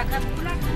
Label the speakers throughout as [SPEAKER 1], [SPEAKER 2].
[SPEAKER 1] saca por acá.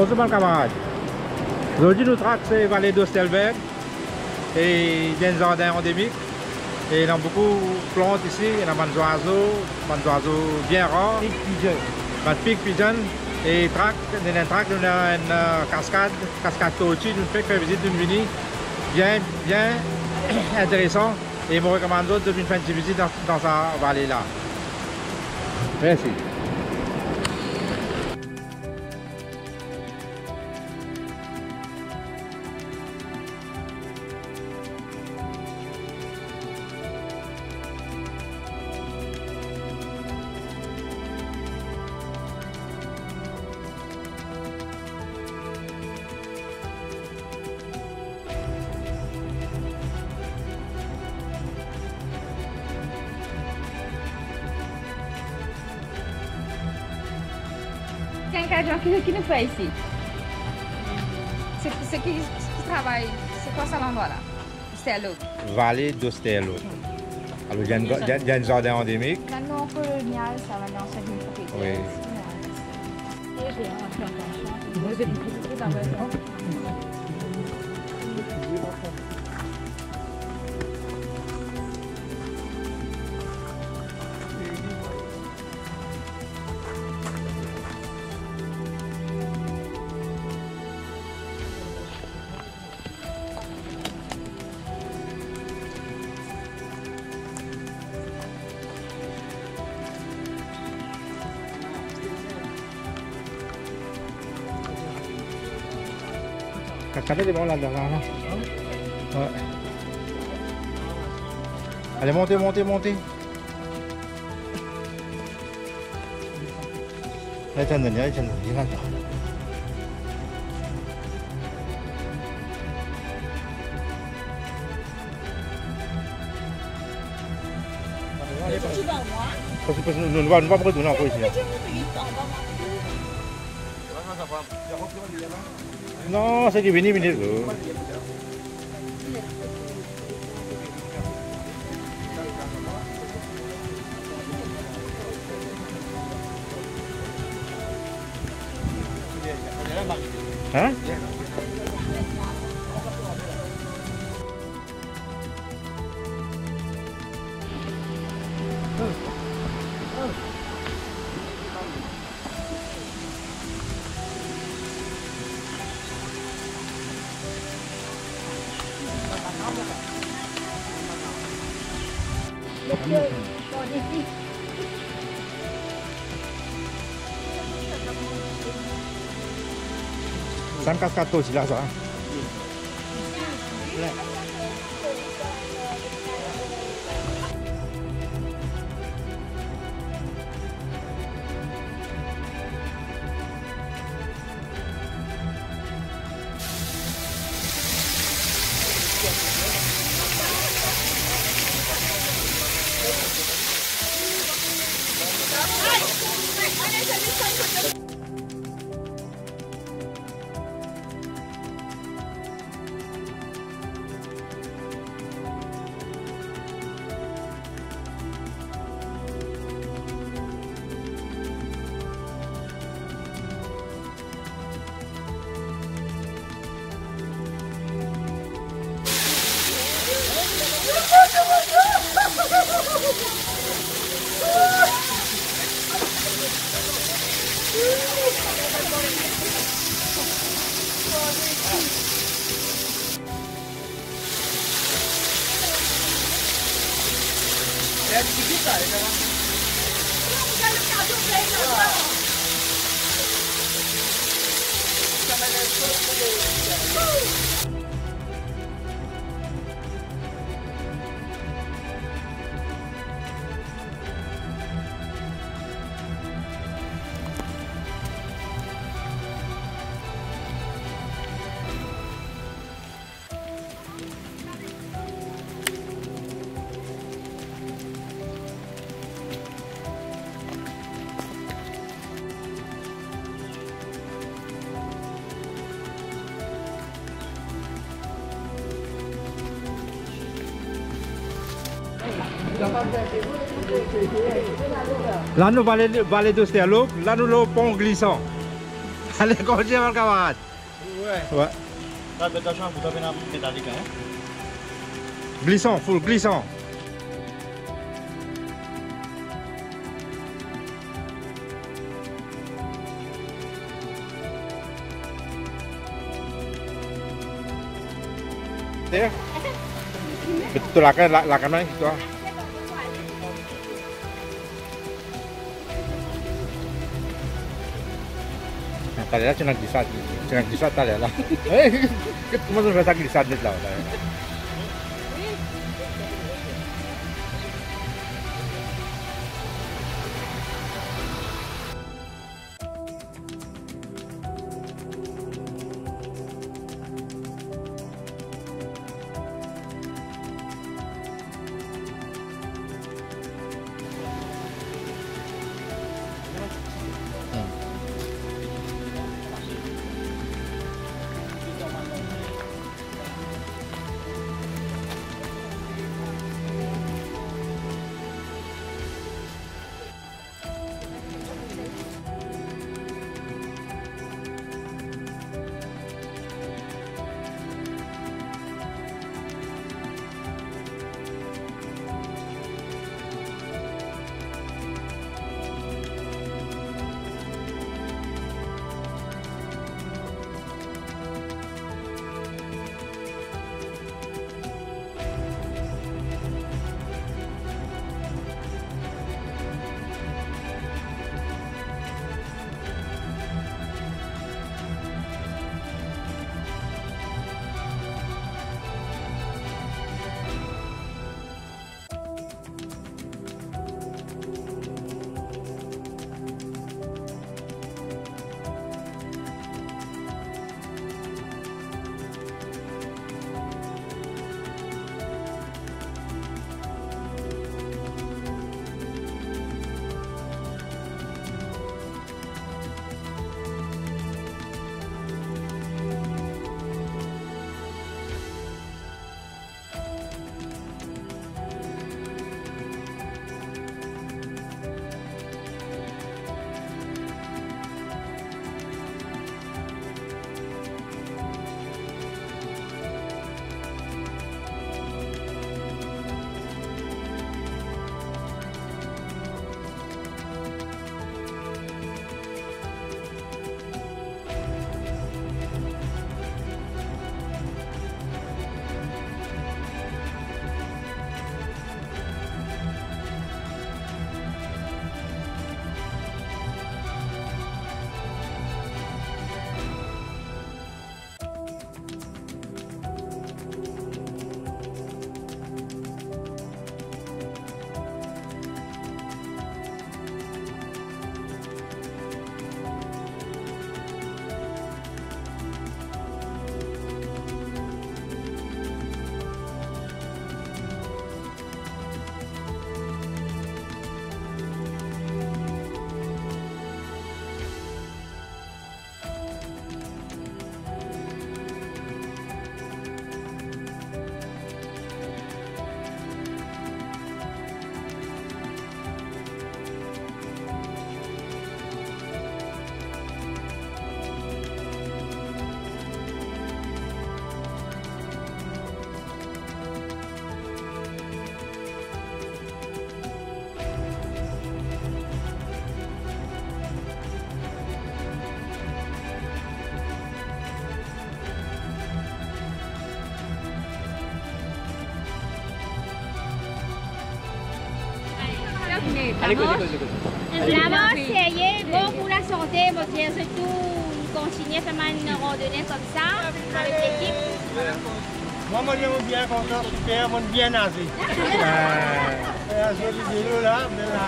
[SPEAKER 1] Bonjour mon camarade. Aujourd'hui nous traversons la vallée d'Ostelberg et il y a un jardin endémique. Et il y a beaucoup de plantes ici, il y a des oiseaux, des oiseaux bien rares. Des pig pigeon. Et trac, dans un trac, il y a une euh, cascade, cascade Tochi, nous fait faire visite d'une venue bien, bien intéressant. Et je me recommande d'autres de faire une petite visite dans, dans cette vallée-là. Merci.
[SPEAKER 2] Quem quer uma coisa aqui no fait ici C'est c'est qui, qui travaille C'est quoi ça l'endroit là C'est à l'autre.
[SPEAKER 1] Vallée d'Ostello. Alors, il y, a une- il y a- jardin endémique.
[SPEAKER 2] Maintenant colonial, ça va dans cette propriété.
[SPEAKER 1] Oui. Cascade est bon là-dedans. Là, là. Ouais. Allez, montez, montez, montez. Allez, tiens, Denis, allez, tiens, Denis, là, là. Parce que parce que nous va pas retourner encore ici. là. 三角カットしなさい。Là, nous aller de Sterlo. Là, nous le pont glissant. Allez, continue, mon camarade?
[SPEAKER 3] Ouais.
[SPEAKER 1] Ouais.
[SPEAKER 3] Là, vous avez un métallique, hein.
[SPEAKER 1] Glissant, full glissant. Betul lah kan, lah kan gitu. ah. karela cina di saat cina di saat karela eh itu cuma satu kali di saat itu lah
[SPEAKER 4] Allez, cause, cause.
[SPEAKER 5] Vraiment, sérieux, bon pour la santé, mon Dieu, surtout continuer à faire une randonnée comme ça avec l'équipe.
[SPEAKER 3] Moi, moi, j'aime bien quand on super, moi, bien Et à ce vélo là, mais là,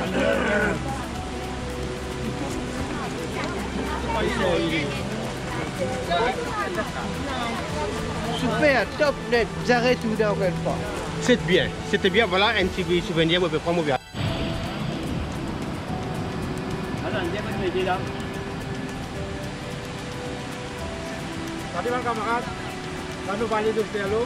[SPEAKER 4] Super, top, net, j'arrête tout dans quelle fois. C'est bien, c'était bien, voilà un petit souvenir, on peut prendre
[SPEAKER 1] Tadi bang kamakat, kanu balik dulu dia lu.